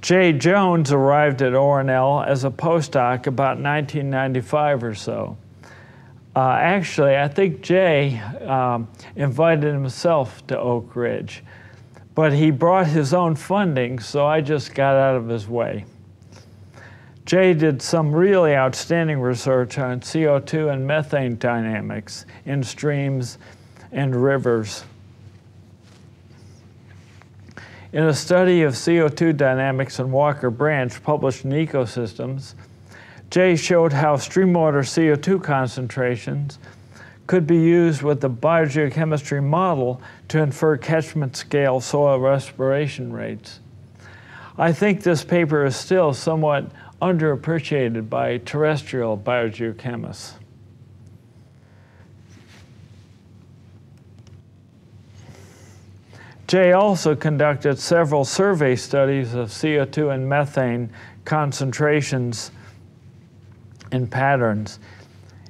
Jay Jones arrived at ORNL as a postdoc about 1995 or so. Uh, actually, I think Jay um, invited himself to Oak Ridge, but he brought his own funding, so I just got out of his way. Jay did some really outstanding research on CO2 and methane dynamics in streams and rivers. In a study of CO2 dynamics in Walker Branch published in Ecosystems, Jay showed how streamwater CO2 concentrations could be used with the biogeochemistry model to infer catchment scale soil respiration rates. I think this paper is still somewhat underappreciated by terrestrial biogeochemists. Jay also conducted several survey studies of CO2 and methane concentrations and patterns.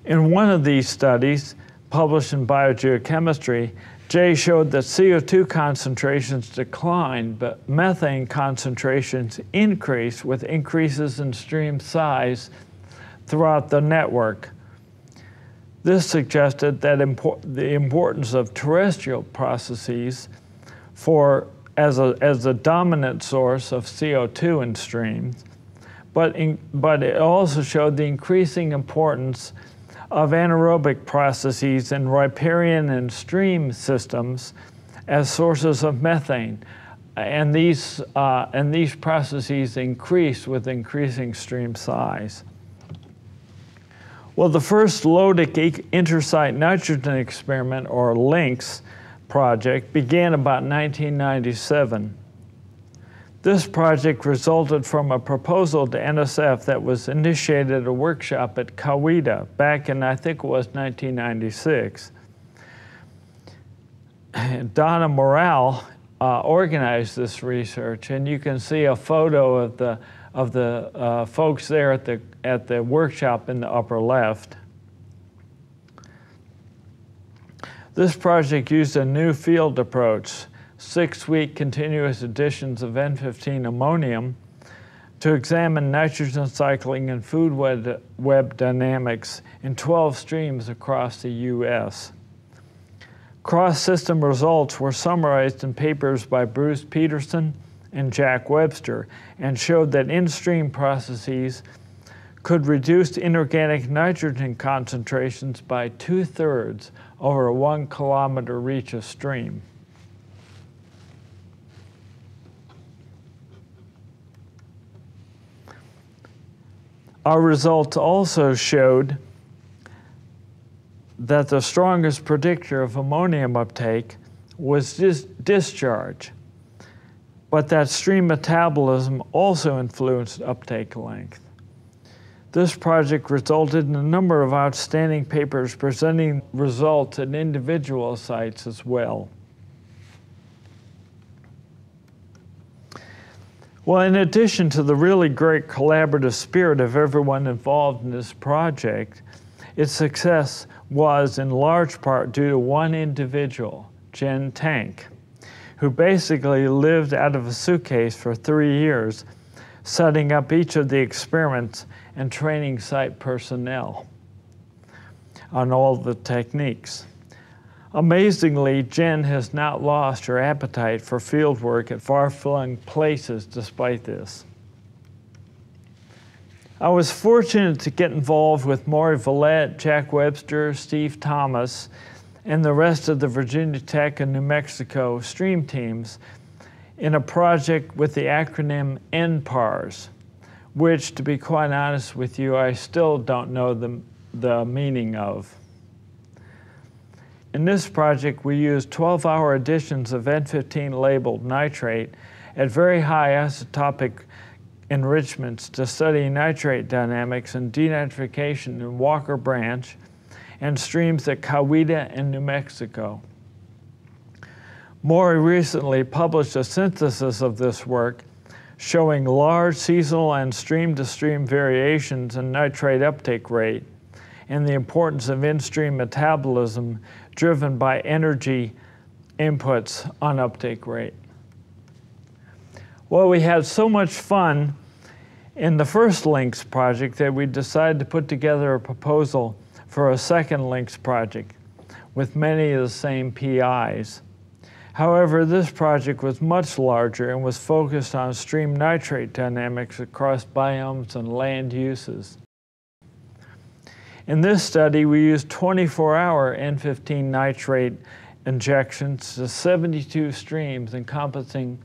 In one of these studies, published in Biogeochemistry, Jay showed that CO2 concentrations declined, but methane concentrations increased with increases in stream size throughout the network. This suggested that the importance of terrestrial processes for as a, as a dominant source of CO2 in streams, but, in, but it also showed the increasing importance of anaerobic processes in riparian and stream systems as sources of methane. And these, uh, and these processes increase with increasing stream size. Well, the first Lotic intersite nitrogen experiment, or LINX, project began about 1997. This project resulted from a proposal to NSF that was initiated at a workshop at Coweeta back in, I think it was 1996. Donna Morale uh, organized this research, and you can see a photo of the, of the uh, folks there at the, at the workshop in the upper left. This project used a new field approach, six-week continuous additions of N15 ammonium to examine nitrogen cycling and food web, web dynamics in 12 streams across the U.S. Cross-system results were summarized in papers by Bruce Peterson and Jack Webster and showed that in-stream processes could reduce inorganic nitrogen concentrations by two-thirds over a one kilometer reach of stream. Our results also showed that the strongest predictor of ammonium uptake was dis discharge, but that stream metabolism also influenced uptake length. This project resulted in a number of outstanding papers presenting results at individual sites as well. Well, in addition to the really great collaborative spirit of everyone involved in this project, its success was in large part due to one individual, Jen Tank, who basically lived out of a suitcase for three years, setting up each of the experiments and training site personnel on all the techniques. Amazingly, Jen has not lost her appetite for field work at far-flung places despite this. I was fortunate to get involved with Maury Valett, Jack Webster, Steve Thomas, and the rest of the Virginia Tech and New Mexico stream teams in a project with the acronym NPARS, which, to be quite honest with you, I still don't know the, the meaning of. In this project, we used 12-hour additions of N15 labeled nitrate at very high isotopic enrichments to study nitrate dynamics and denitrification in Walker Branch and streams at Coweeta and New Mexico. Maury recently published a synthesis of this work showing large seasonal and stream-to-stream -stream variations in nitrate uptake rate and the importance of in-stream metabolism driven by energy inputs on uptake rate. Well, we had so much fun in the first LINX project that we decided to put together a proposal for a second LINX project with many of the same PIs. However, this project was much larger and was focused on stream nitrate dynamics across biomes and land uses. In this study, we used 24-hour N15 nitrate injections to 72 streams encompassing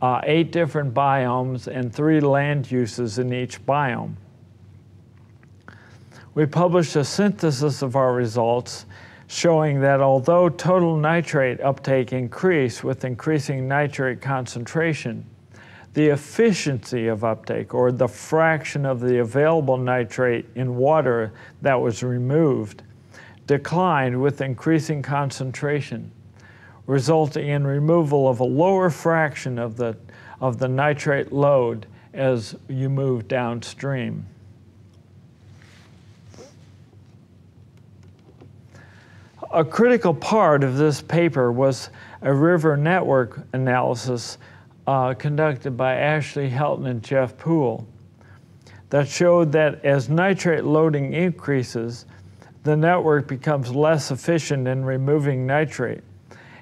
uh, eight different biomes and three land uses in each biome. We published a synthesis of our results showing that although total nitrate uptake increased with increasing nitrate concentration, the efficiency of uptake, or the fraction of the available nitrate in water that was removed, declined with increasing concentration, resulting in removal of a lower fraction of the, of the nitrate load as you move downstream. A critical part of this paper was a river network analysis uh, conducted by Ashley Helton and Geoff Poole that showed that as nitrate loading increases, the network becomes less efficient in removing nitrate,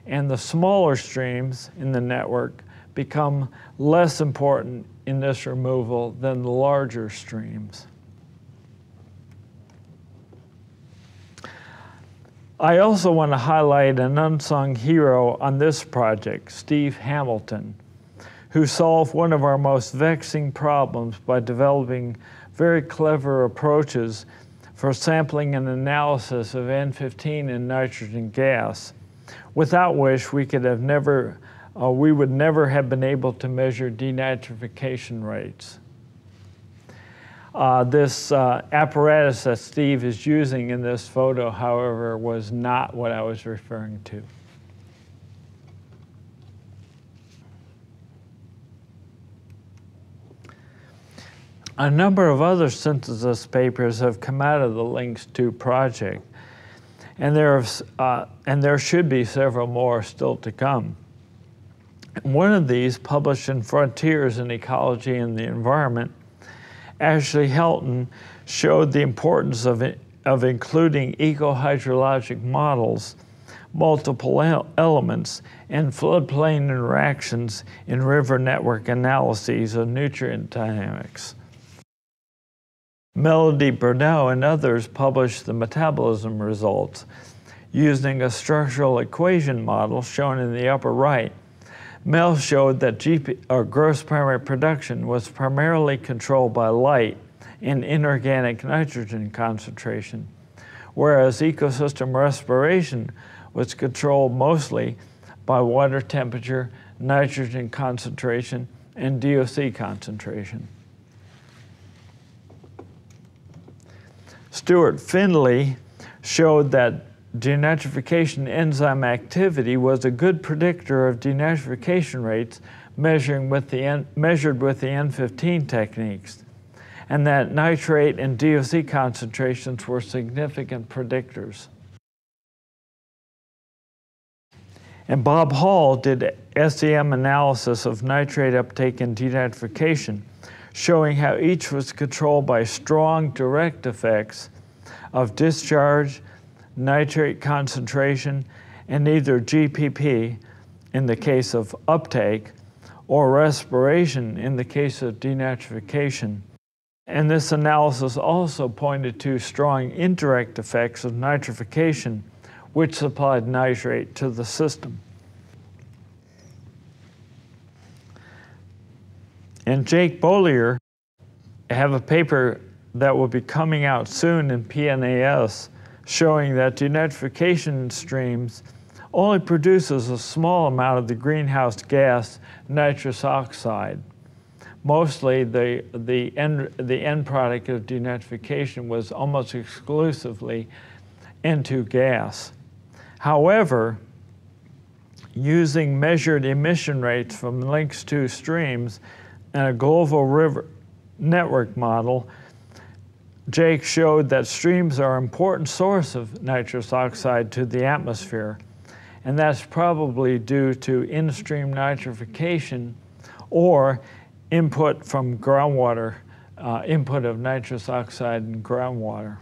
and the smaller streams in the network become less important in this removal than the larger streams. I also want to highlight an unsung hero on this project, Steve Hamilton, who solved one of our most vexing problems by developing very clever approaches for sampling and analysis of N15 and nitrogen gas, without which we could have never, uh, we would never have been able to measure denitrification rates. Uh, this uh, apparatus that Steve is using in this photo, however, was not what I was referring to. A number of other synthesis papers have come out of the LINX2 project, and there, are, uh, and there should be several more still to come. One of these, published in Frontiers in Ecology and the Environment, Ashley Helton showed the importance of, of including ecohydrologic models, multiple elements, and floodplain interactions in river network analyses of nutrient dynamics. Melody Bernot and others published the metabolism results using a structural equation model shown in the upper right Mel showed that GP, or gross primary production was primarily controlled by light and inorganic nitrogen concentration, whereas ecosystem respiration was controlled mostly by water temperature, nitrogen concentration, and DOC concentration. Stuart Findlay showed that denitrification enzyme activity was a good predictor of denitrification rates measuring with the N, measured with the N15 techniques, and that nitrate and DOC concentrations were significant predictors. And Bob Hall did SEM analysis of nitrate uptake and denitrification, showing how each was controlled by strong direct effects of discharge nitrate concentration, and either GPP in the case of uptake or respiration in the case of denitrification. And this analysis also pointed to strong indirect effects of nitrification, which supplied nitrate to the system. And Jake Beaulieu have a paper that will be coming out soon in PNAS showing that denitrification streams only produces a small amount of the greenhouse gas nitrous oxide. Mostly the, the, end, the end product of denitrification was almost exclusively N2 gas. However, using measured emission rates from LINX 2 streams and a global river network model, Jake showed that streams are an important source of nitrous oxide to the atmosphere, and that's probably due to in-stream nitrification or input from groundwater, uh, input of nitrous oxide in groundwater.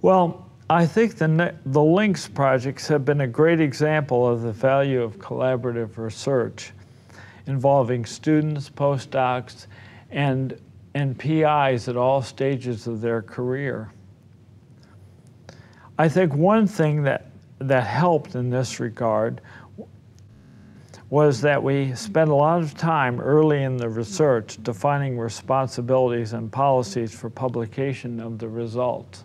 Well, I think the, the LINX projects have been a great example of the value of collaborative research involving students, postdocs, and, and PIs at all stages of their career. I think one thing that, that helped in this regard was that we spent a lot of time early in the research defining responsibilities and policies for publication of the results.